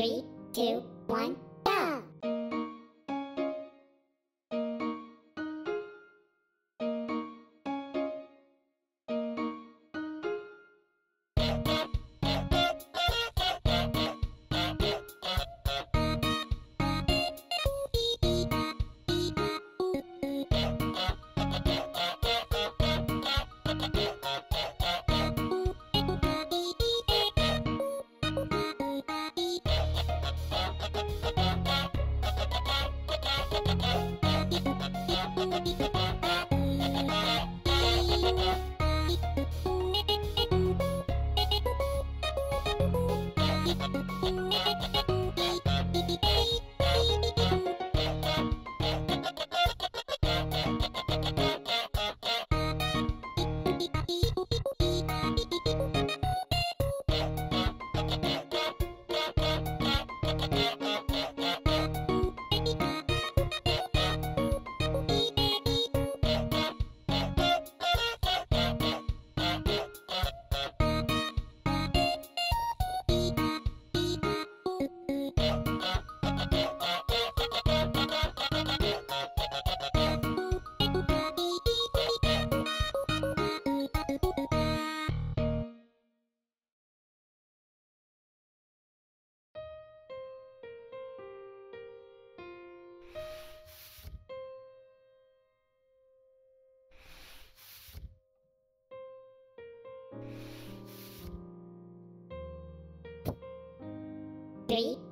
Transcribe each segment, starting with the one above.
Three, two, one,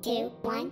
two, one,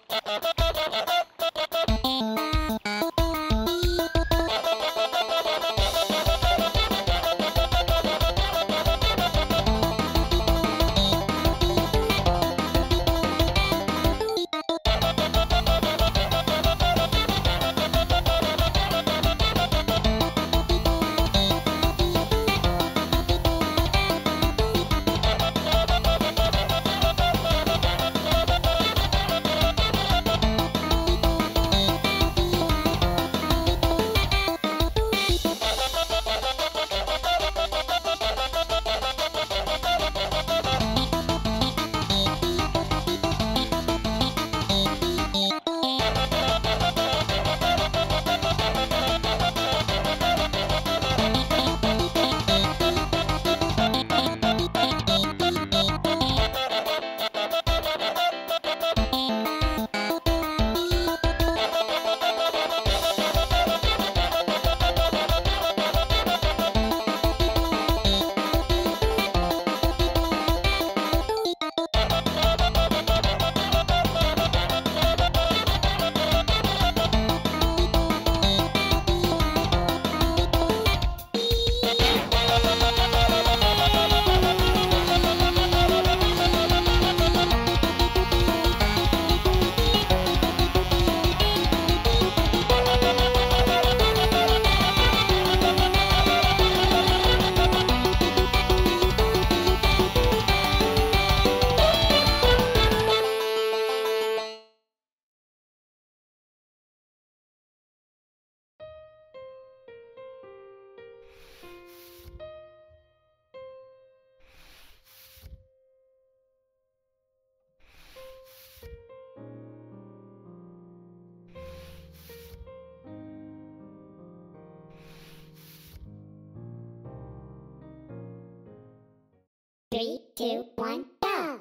two, one, go!